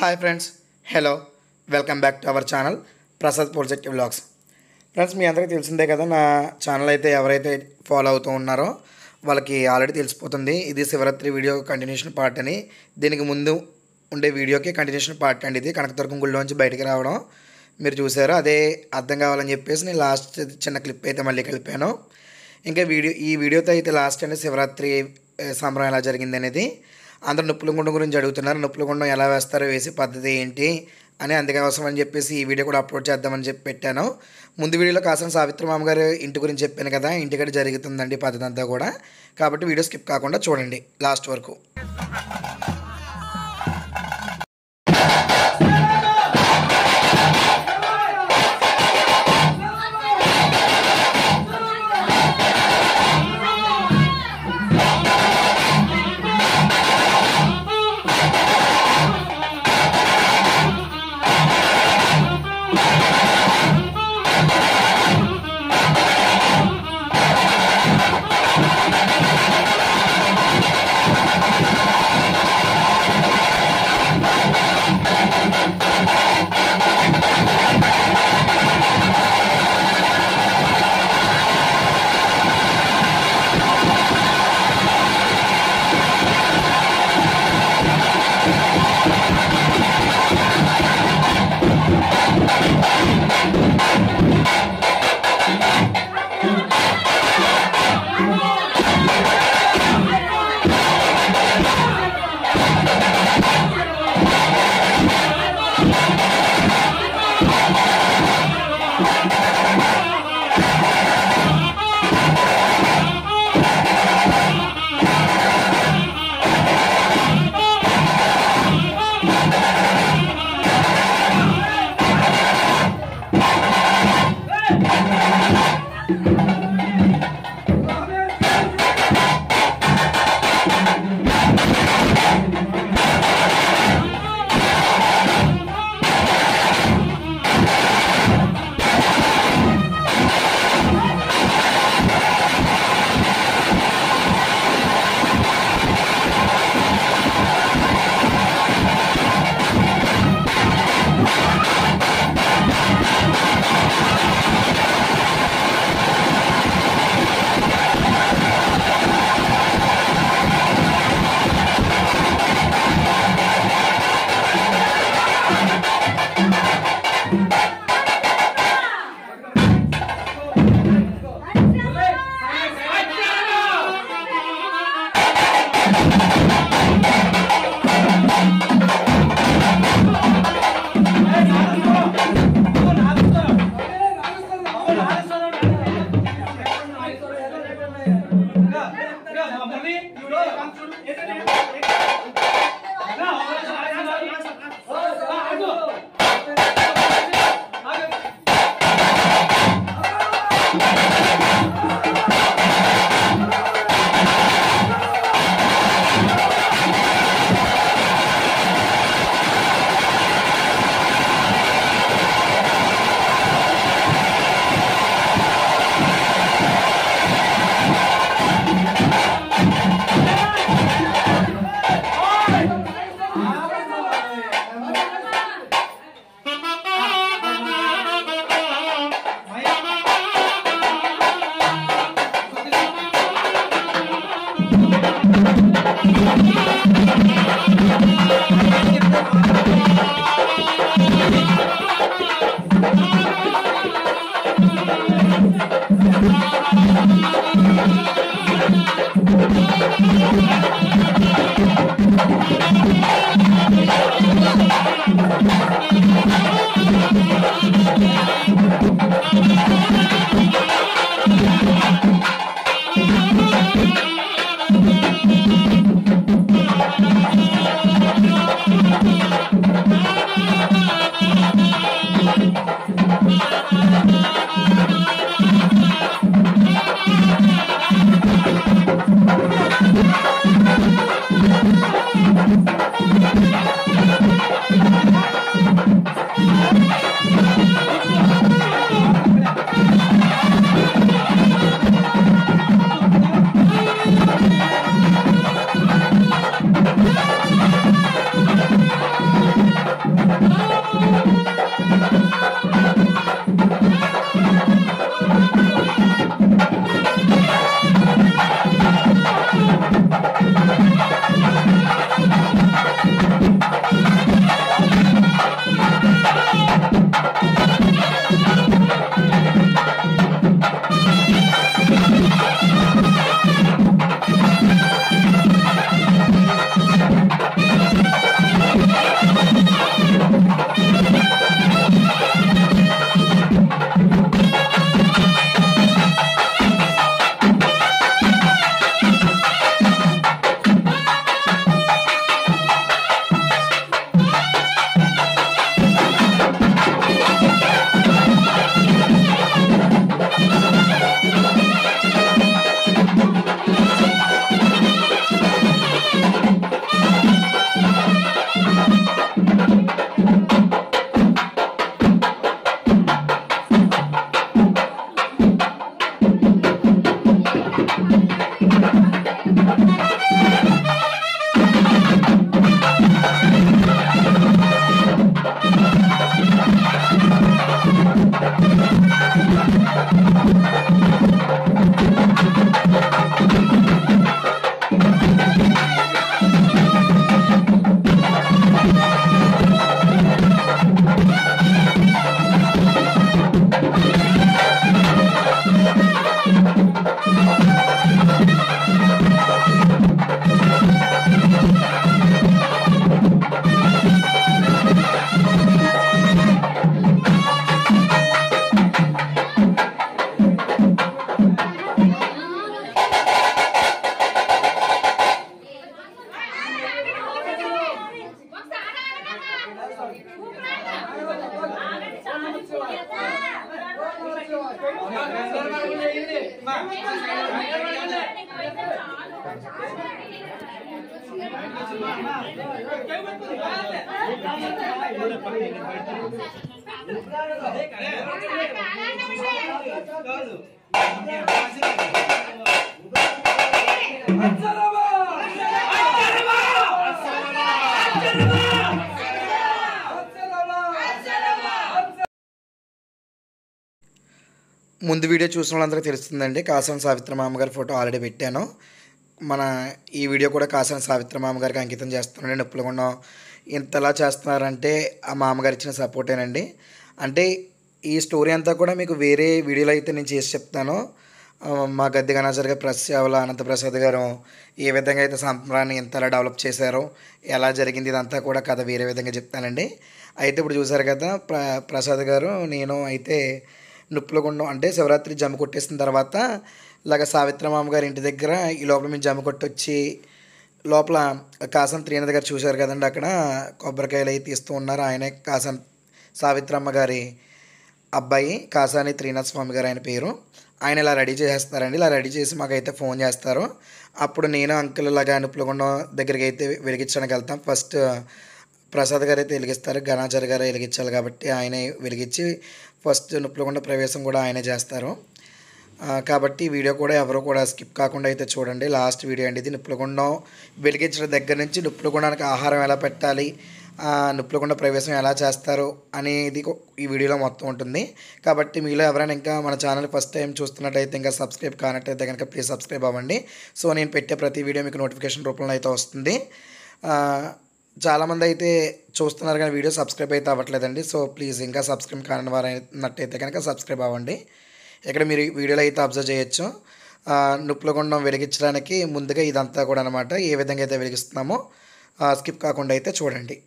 Hi friends hello welcome back to our channel Prasad project vlogs friends మీ అందరికీ తెలిసిందే కదా నా ఛానల్ అయితే ఎవరైతే ఫాలో అవుతూ ఉన్నారో వాళ్ళకి ఆల్రెడీ తెలిసిపోతుంది. ఇది శివరాత్రి వీడియో కంటిన్యూషన్ పార్ట్ అని. దీనికి ముందు ఉండే వీడియోకి కంటిన్యూషన్ పార్ట్ అండి ఇది. కనకదుర్గం గుళ్ళోంచి బయటికి రావడం మీరు చూసారు అదే అర్థం కావాలని చెప్పేసి నేను లాస్ట్ చిన్న క్లిప్ అయితే మళ్ళీ కలిపాను. ఇంకా వీడియో ఈ వీడియోతో అయితే లాస్ట్ అండి శివరాత్రి సంబరం ఎలా జరిగింది అనేది. అందరూ నొప్పుల గుండం గురించి అడుగుతున్నారు. నొప్పుల గుండం ఎలా వేస్తారో? వేసే పద్ధతి ఏంటి? అని అందుకే అవసరం అని చెప్పేసి ఈ వీడియో కూడా అప్లోడ్ చేద్దామని చెప్పి పెట్టాను. ముందు వీడియోలో కాసిన సావిత్రి మామ గారు ఇంటి గురించి చెప్పాను కదా ఇంటికడ జరుగుతుందండి పద్ధతి అంతా కూడా. కాబట్టి వీడియో స్కిప్ కాకుండా చూడండి లాస్ట్ వరకు. Yes, Murli, you know the constitution. చూసిన వాళ్ళందరికీ తెలుస్తుందండి. కాసన సావిత్రి మామగారి ఫోటో ఆల్రెడీ పెట్టాను. మన ఈ వీడియో కూడా కాసం సావిత్రి మామగారికి అంకితం చేస్తున్నాను. నొప్పులగుండం ఇంతలా చేస్తున్నారంటే ఆ మామగారు ఇచ్చిన సపోర్టేనండి. అంటే ఈ స్టోరీ అంతా కూడా మీకు వేరే వీడియోలో అయితే నేను చేసి చెప్తాను. మా గద్దె గణాచారి గారు ప్రెస్ సేవల అనంతప్రసాద్ గారు ఏ విధంగా అయితే సంప్రదాయాన్ని ఎంతలా డెవలప్ చేశారో ఎలా జరిగింది ఇదంతా కూడా కథ వేరే విధంగా చెప్తానండి. అయితే ఇప్పుడు చూసారు కదా ప్ర ప్రసాద్ గారు నేను అయితే నొప్పులగుండం అంటే శివరాత్రి జమ కొట్టేసిన తర్వాత ఇలాగ సావిత్రమామ గారి ఇంటి దగ్గర ఈ లోపల మేము జమ కొట్టొచ్చి లోపల కాసం త్రీనాథ్ గారు చూశారు కదండి అక్కడ కొబ్బరికాయలు అవి తీస్తూ ఉన్నారు. ఆయనే కాసం సావిత్రమ్మ గారి అబ్బాయి కాసాని త్రీనాథ్ స్వామి గారు ఆయన పేరు. ఆయన ఇలా రెడీ చేసేస్తారండి ఇలా రెడీ చేసి మాకైతే ఫోన్ చేస్తారు. అప్పుడు నేను అంకుల్ ఇలాగా నొప్పులగుండం దగ్గరికి అయితే వెలిగించడానికి వెళ్తాం. ఫస్ట్ ప్రసాద్ గారు అయితే వెలిగిస్తారు. ఘనాచారి గారు వెలిగించాలి కాబట్టి ఆయనే వెలిగించి ఫస్ట్ నొప్పులకుండా ప్రవేశం కూడా ఆయనే చేస్తారు. కాబట్టి వీడియో కూడా ఎవరు కూడా స్కిప్ కాకుండా అయితే చూడండి. లాస్ట్ వీడియో అండి ఇది. నిప్పులగుండం వెలిగించిన దగ్గర నుంచి నిప్పులగుండానికి ఆహారం ఎలా పెట్టాలి నిప్పులగుండ ప్రవేశం ఎలా చేస్తారు అనేది ఈ వీడియోలో మొత్తం ఉంటుంది. కాబట్టి మీలో ఎవరైనా ఇంకా మన ఛానల్ ఫస్ట్ టైం చూస్తున్నట్టయితే ఇంకా సబ్స్క్రైబ్ కానట్టయితే కనుక ప్లీజ్ సబ్స్క్రైబ్ అవ్వండి. సో నేను పెట్టే ప్రతి వీడియో మీకు నోటిఫికేషన్ రూపంలో అయితే వస్తుంది. చాలామంది అయితే చూస్తున్నారు కానీ వీడియో సబ్స్క్రైబ్ అయితే అవ్వట్లేదండి. సో ప్లీజ్ ఇంకా సబ్స్క్రైబ్ కాని వారు అయినట్టయితే కనుక సబ్స్క్రైబ్ అవ్వండి. ఇక్కడ మీరు వీడియోలో అయితే అబ్జర్వ్ చేయొచ్చు. ఆ, వెలిగించడానికి ముందుగా ఇదంతా కూడా అనమాట ఏ విధంగా అయితే వెలిగిస్తున్నామో స్కిప్ కాకుండా అయితే చూడండి.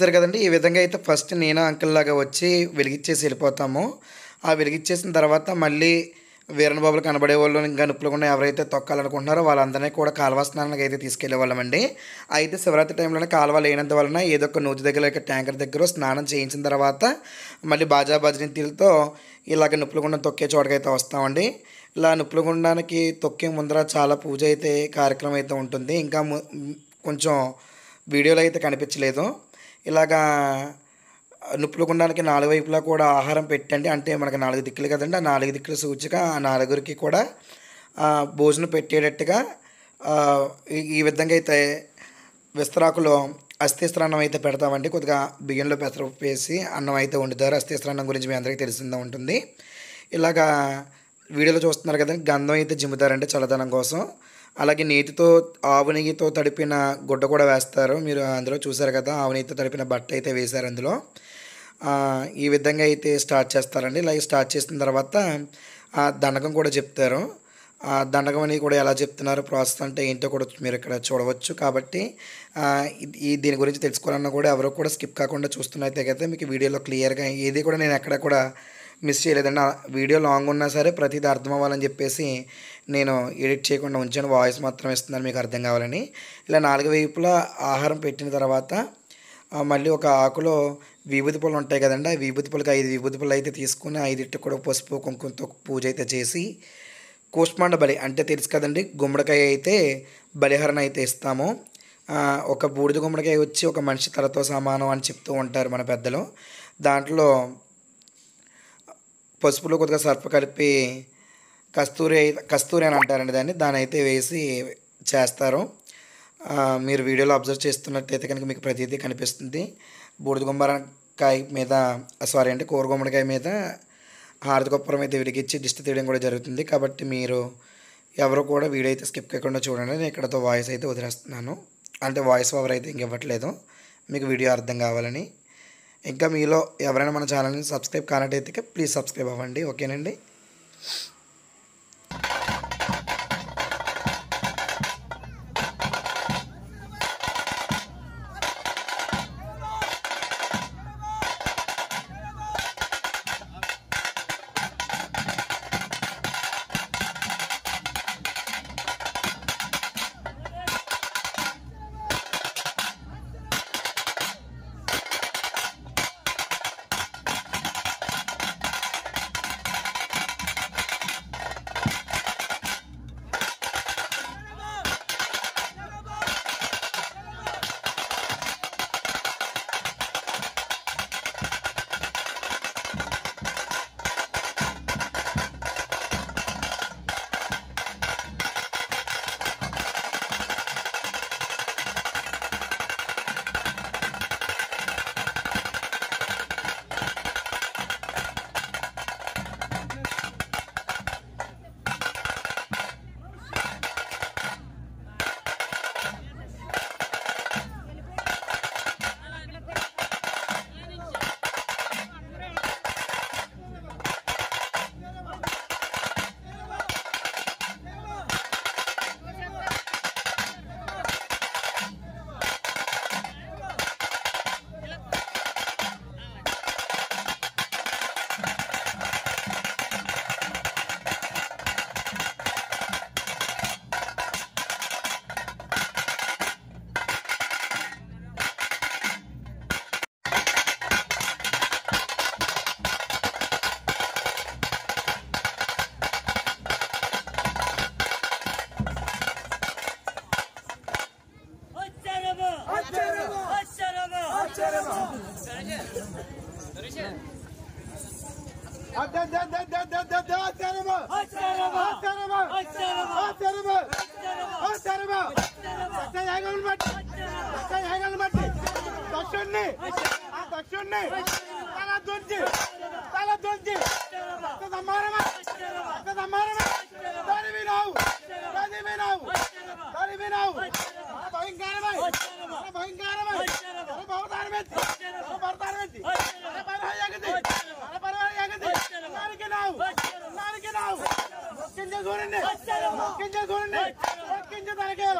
చూసారు కదండి ఈ విధంగా అయితే ఫస్ట్ నేను అంకుల్ లాగా వచ్చి వెలిగిచ్చేసి వెళ్ళిపోతాము. ఆ వెలిగించేసిన తర్వాత మళ్ళీ వీరన్ బాబులు కనబడే వాళ్ళు ఇంకా నిప్పులకుండా ఎవరైతే తొక్కాలనుకుంటున్నారో వాళ్ళందరినీ కూడా కాలువ స్నానానికి అయితే తీసుకెళ్ళే వాళ్ళమండి. అయితే శివరాత్రి టైంలోనే కాలువ లేనంత వలన ఏదో ఒక నూతి దగ్గర ఒక ట్యాంకర్ దగ్గర స్నానం చేయించిన తర్వాత మళ్ళీ బాజా భజనీలతో ఇలాగ నిప్పులగుండం తొక్కే చోటకైతే వస్తామండి. ఇలా నిప్పులగుండానికి తొక్కే ముందర చాలా పూజ అయితే కార్యక్రమం అయితే ఉంటుంది. ఇంకా కొంచెం వీడియోలో అయితే కనిపించలేదు. ఇలాగా నుప్పులగుండానికి నాలుగు వైపులా కూడా ఆహారం పెట్టండి. అంటే మనకి నాలుగు దిక్కులు కదండి. ఆ నాలుగు దిక్కుల సూచిక ఆ నలుగురికి కూడా భోజనం పెట్టేటట్టుగా ఈ- విధంగా అయితే విస్తరాకులో అస్థిస్త్రాన్నం అయితే పెడతామండి. కొద్దిగా బియ్యంలో పెసర వేసి అన్నం అయితే వండుతారు. అస్థిస్త్రాన్నం గురించి మీ అందరికీ తెలిసిందే ఉంటుంది. ఇలాగా వీడియోలో చూస్తున్నారు కదండి. గంధం అయితే జిమ్ముతారండి చల్లదనం కోసం. అలాగే నీటితో ఆవు నెయ్యితో తడిపిన గుడ్డ కూడా వేస్తారు. మీరు అందులో చూసారు కదా ఆవు నెయ్యితో తడిపిన బట్ట అయితే వేశారు అందులో. ఈ విధంగా అయితే స్టార్ట్ చేస్తారండి. ఇలా స్టార్ట్ చేసిన తర్వాత ఆ దండకం కూడా చెప్తారు. దండకం అనేది కూడా ఎలా చెప్తున్నారు? ప్రాసెస్ అంటే ఏంటో కూడా మీరు ఇక్కడ చూడవచ్చు. కాబట్టి ఇది- ఈ దీని గురించి తెలుసుకోవాలన్నా కూడా ఎవరు కూడా స్కిప్ కాకుండా చూస్తున్నట్టయితే మీకు వీడియోలో క్లియర్గా ఏది కూడా నేను ఎక్కడ కూడా మిస్ చేయలేదండి వీడియో లాంగ్ ఉన్నా సరే ప్రతిదీ అర్థం అవ్వాలని చెప్పేసి నేను ఎడిట్ చేయకుండా ఉంచాను. వాయిస్ మాత్రం ఇస్తున్నాను మీకు అర్థం కావాలని. ఇలా నాలుగు వైపులా ఆహారం పెట్టిన తర్వాత మళ్ళీ ఒక ఆకులో విభూతి పూలు ఉంటాయి కదండి ఆ విభూతి పూలకి ఐదు విభూతి పూలు అయితే తీసుకుని ఐదింటి కూడా పసుపు కుంకుమతో పూజ అయితే చేసి కూష్మాండ బలి అంటే తెలుసు కదండి గుమ్మడికాయ అయితే బలిహరణ అయితే ఇస్తాము. ఒక బూడిద గుమ్మడికాయ వచ్చి ఒక మనిషి తలతో సమానం అని చెప్తూ ఉంటారు మన పెద్దలు. దాంట్లో పసుపులో కొద్దిగా సర్ఫ కలిపి కస్తూరి కస్తూరి అని అంటారండి దాన్ని. దాని అయితే వేసి చేస్తారు. మీరు వీడియోలో అబ్జర్వ్ చేస్తున్నట్టయితే కనుక మీకు ప్రతిదీ కనిపిస్తుంది. బూడిద గుమ్మడికాయ మీద సారీ అంటే కూర గుమ్మడికాయ మీద హారతి గొప్పరం అయితే విడిగించి దిష్టి తీయడం కూడా జరుగుతుంది. కాబట్టి మీరు ఎవరు కూడా వీడియో అయితే స్కిప్ చేయకుండా చూడండి. నేను ఇక్కడతో వాయిస్ అయితే వదిలేస్తున్నాను. అంటే వాయిస్ ఓవర్ అయితే ఇంక ఇవ్వట్లేదు. మీకు వీడియో అర్థం కావాలని ఇంకా మీలో ఎవరైనా మన ఛానల్ని సబ్స్క్రైబ్ కానట్టయితే ప్లీజ్ సబ్స్క్రైబ్ అవ్వండి. ఓకేనండి?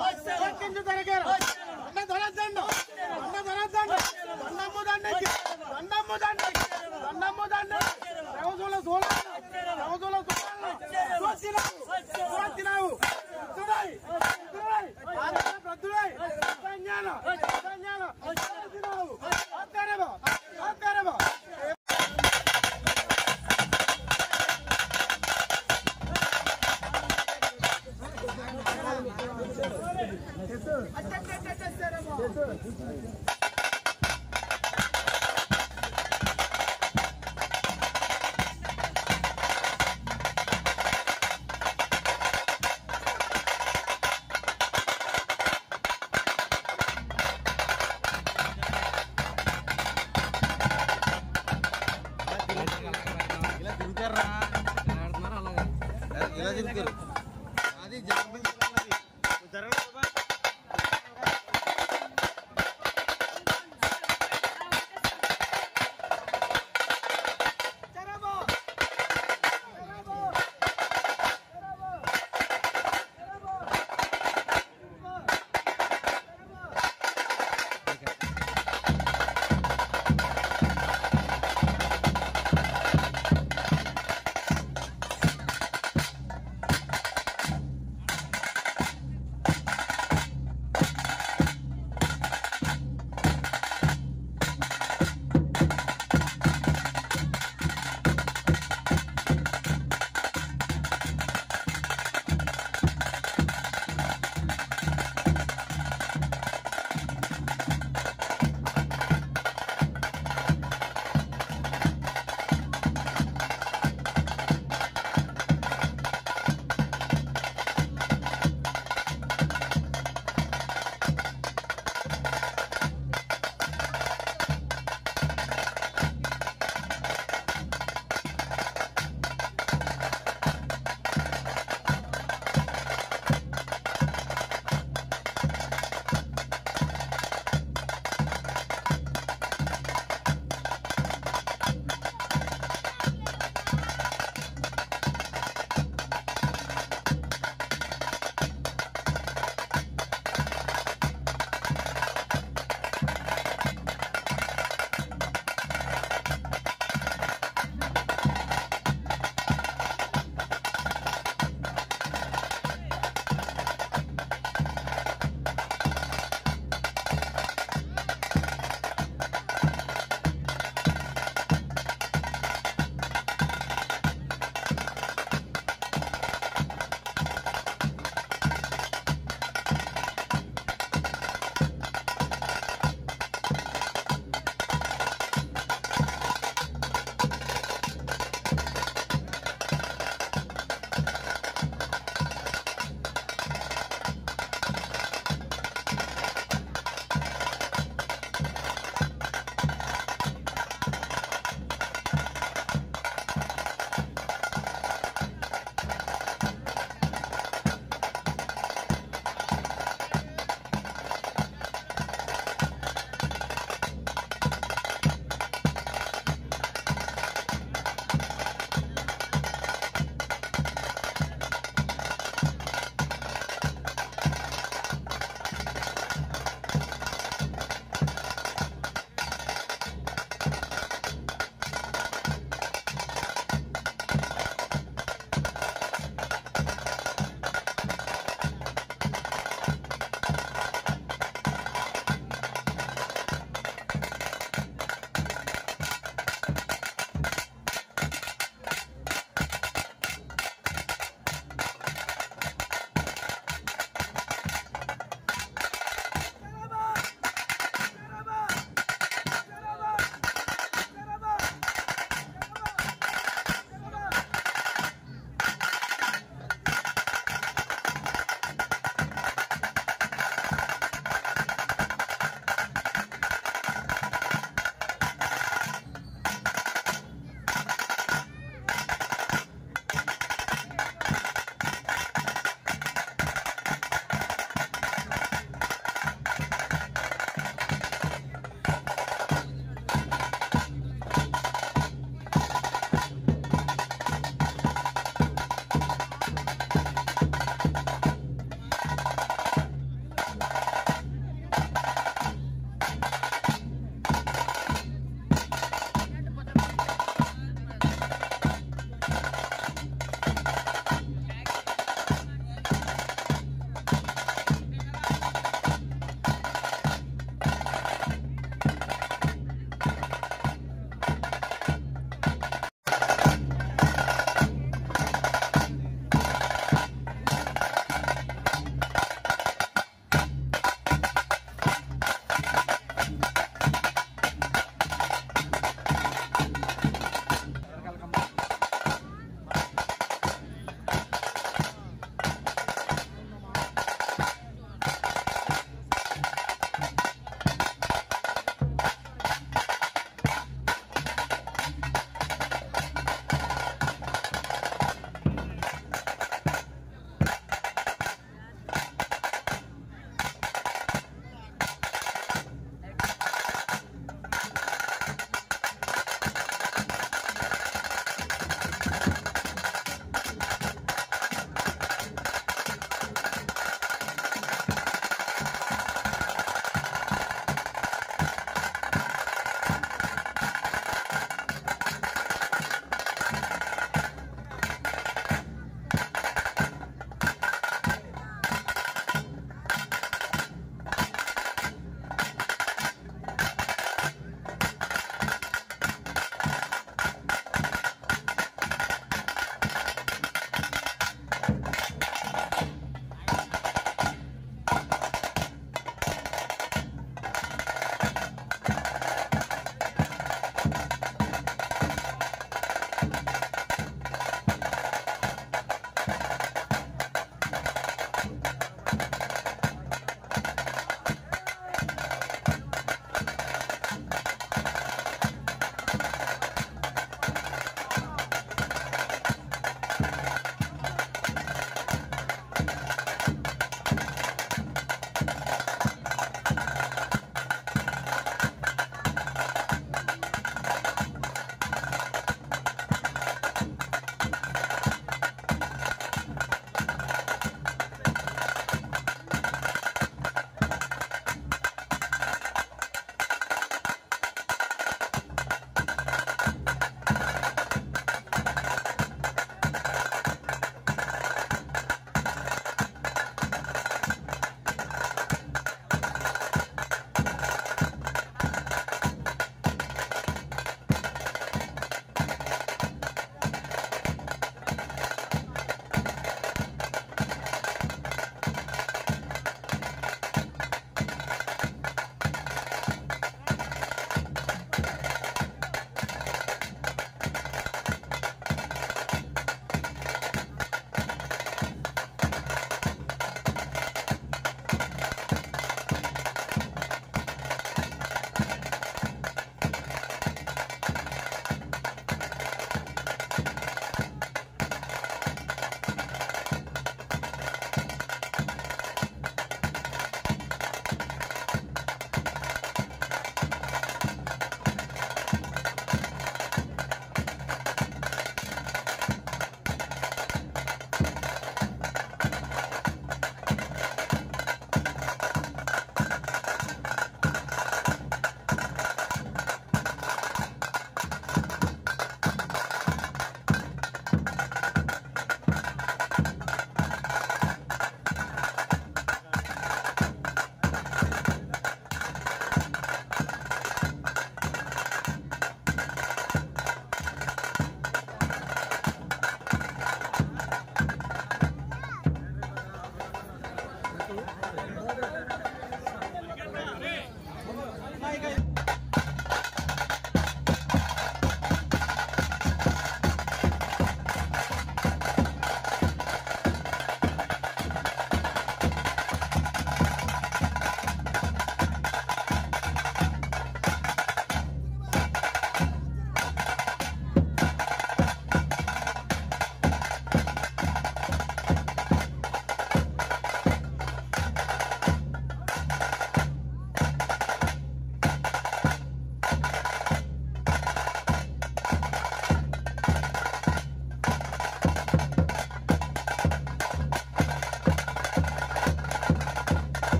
మొక్కించే తనకేరు మొక్కించే తనకేరు అన్న ధనద్దండు. అన్న ధనద్దండు దండమ్ము దండకి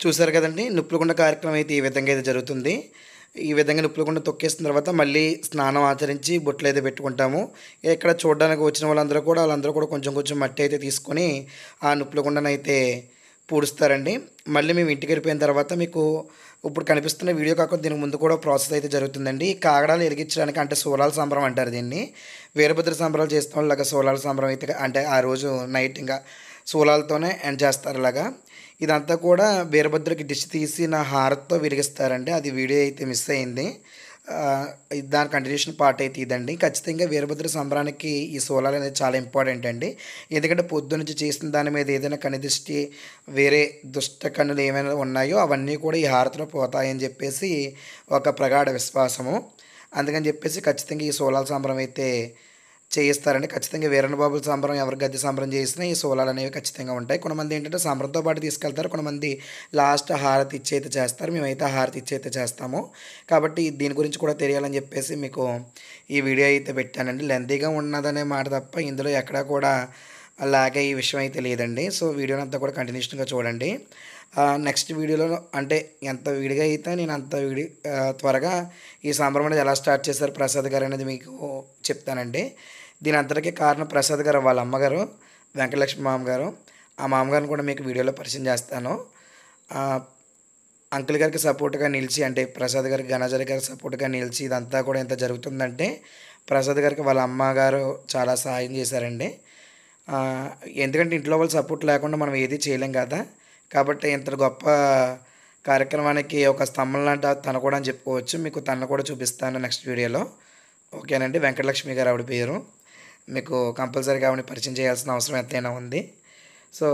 చూసారు కదండి నుప్పులకుండ కార్యక్రమం అయితే ఈ విధంగా అయితే జరుగుతుంది. ఈ విధంగా నుప్పులకుండ తొక్కేసిన తర్వాత మళ్ళీ స్నానం ఆచరించి బొట్లు అయితే పెట్టుకుంటాము. ఇక్కడ చూడడానికి వచ్చిన వాళ్ళందరూ కూడా వాళ్ళందరూ కూడా కొంచెం కొంచెం మట్టి అయితే తీసుకొని ఆ నిప్పులకుండనైతే అయితే పూడుస్తారండి. మళ్ళీ మేము ఇంటికి వెళ్ళిపోయిన తర్వాత మీకు ఇప్పుడు కనిపిస్తున్న వీడియో కాకుండా దీనికి ముందు కూడా ప్రాసెస్ అయితే జరుగుతుందండి. కాగడాలు ఎరిగించడానికి అంటే సోలాల సంబరం అంటారు దీన్ని. వీరభద్ర సంబరాలు చేస్తాం వాళ్ళగా సోలాల సంబరం అయితే అంటే ఆ రోజు నైట్ ఇంకా సోలాలతోనే ఎండ్ చేస్తారు ఇలాగా ఇదంతా కూడా వీరభద్రకి డిష్ తీసి నా హారత్తో విరిగిస్తారండి అది వీడియో అయితే మిస్ అయింది. దాని కంటిన్యూషన్ పార్ట్ అయితే ఇదండి. ఖచ్చితంగా వీరభద్ర సంబరానికి ఈ సోలాలు అనేది చాలా ఇంపార్టెంట్ అండి. ఎందుకంటే పొద్దు నుంచి చేసిన దాని మీద ఏదైనా కనిదృష్టి వేరే దుష్ట కన్నులు ఏమైనా ఉన్నాయో అవన్నీ కూడా ఈ హారతిలో పోతాయని చెప్పేసి ఒక ప్రగాఢ విశ్వాసము. అందుకని చెప్పేసి ఖచ్చితంగా ఈ సోలాల సంబరం అయితే చేయిస్తారండి. ఖచ్చితంగా వీరన్న బాబుల సంబరం ఎవరి గద్దె సంబరం చేసినా ఈ సోలాలు అనేవి ఖచ్చితంగా ఉంటాయి. కొంతమంది ఏంటంటే సంబరంతో పాటు తీసుకెళ్తారు. కొంతమంది లాస్ట్ హారతి ఇచ్చేత అయితే చేస్తారు. మేమైతే హారతి ఇచ్చేత అయితే చేస్తాము. కాబట్టి దీని గురించి కూడా తెలియాలని చెప్పేసి మీకు ఈ వీడియో అయితే పెట్టానండి. లెంతీగా ఉన్నదనే మాట తప్ప ఇందులో ఎక్కడా కూడా అలాగే ఈ విషయం అయితే లేదండి. సో వీడియోని అంతా కూడా కంటిన్యూషన్గా చూడండి. నెక్స్ట్ వీడియోలో అంటే ఎంత విడిగా అయితే నేను అంత విడి త్వరగా ఈ సంబరం అనేది ఎలా స్టార్ట్ చేశారు ప్రసాద్ గారు అనేది మీకు చెప్తానండి. దీని అంతటికీ కారణం ప్రసాద్ గారు వాళ్ళ అమ్మగారు వెంకటలక్ష్మి మామగారు. ఆ మామగారిని కూడా మీకు వీడియోలో పరిచయం చేస్తాను. అంకుల్ గారికి సపోర్ట్గా నిలిచి అంటే ప్రసాద్ గారికి గణాజరి గారికి సపోర్ట్గా నిలిచి ఇదంతా కూడా ఎంత జరుగుతుందంటే ప్రసాద్ గారికి వాళ్ళ అమ్మగారు చాలా సహాయం చేశారండి. ఎందుకంటే ఇంట్లో వాళ్ళు సపోర్ట్ లేకుండా మనం ఏది చేయలేం కదా. కాబట్టి ఇంత గొప్ప కార్యక్రమానికి ఒక స్తంభం లాంటి తన కూడా అని చెప్పుకోవచ్చు. మీకు తను కూడా చూపిస్తాను నెక్స్ట్ వీడియోలో. ఓకేనండి వెంకటలక్ష్మి గారు ఆవిడ పేరు. మీకు కంపల్సరీగా ఆవిడని పరిచయం చేయాల్సిన అవసరం ఎంతైనా ఉంది. సో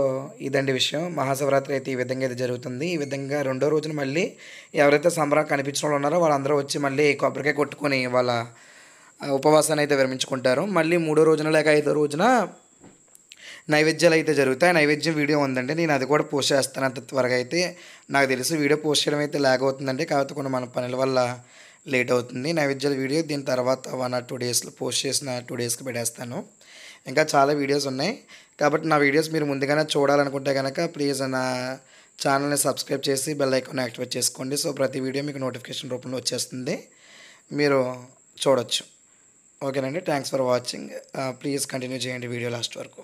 ఇదండి విషయం. మహాశివరాత్రి అయితే ఈ విధంగా అయితే జరుగుతుంది. ఈ విధంగా రెండో రోజున మళ్ళీ ఎవరైతే సంబరం కనిపించిన వాళ్ళు ఉన్నారో వాళ్ళందరూ వచ్చి మళ్ళీ కొబ్బరికాయ కొట్టుకొని వాళ్ళ ఉపవాసాన్ని అయితే విరమించుకుంటారు. మళ్ళీ మూడో రోజున లేక ఐదో రోజున నైవేద్యాలు అయితే జరుగుతాయి. నైవేద్యం వీడియో ఉందండి. నేను అది కూడా పోస్ట్ చేస్తాను అంత త్వరగా అయితే. నాకు తెలుసు వీడియో పోస్ట్ చేయడం అయితే లాగ్ అవుతుందండి. కాకపోతే కొన్ని మన పనుల వల్ల లేట్ అవుతుంది. నైవేద్యాల వీడియో దీని తర్వాత వన్ ఆర్ టూ డేస్లో పోస్ట్ చేసిన టూ డేస్కి పెట్టేస్తాను. ఇంకా చాలా వీడియోస్ ఉన్నాయి. కాబట్టి నా వీడియోస్ మీరు ముందుగానే చూడాలనుకుంటే కనుక ప్లీజ్ నా ఛానల్ని సబ్స్క్రైబ్ చేసి బెల్ ఐకాన్ యాక్టివేట్ చేసుకోండి. సో ప్రతి వీడియో మీకు నోటిఫికేషన్ రూపంలో వచ్చేస్తుంది. మీరు చూడొచ్చు. ఓకేనండి. Thanks for watching. Please continue చేయండి వీడియో లాస్ట్ వరకు.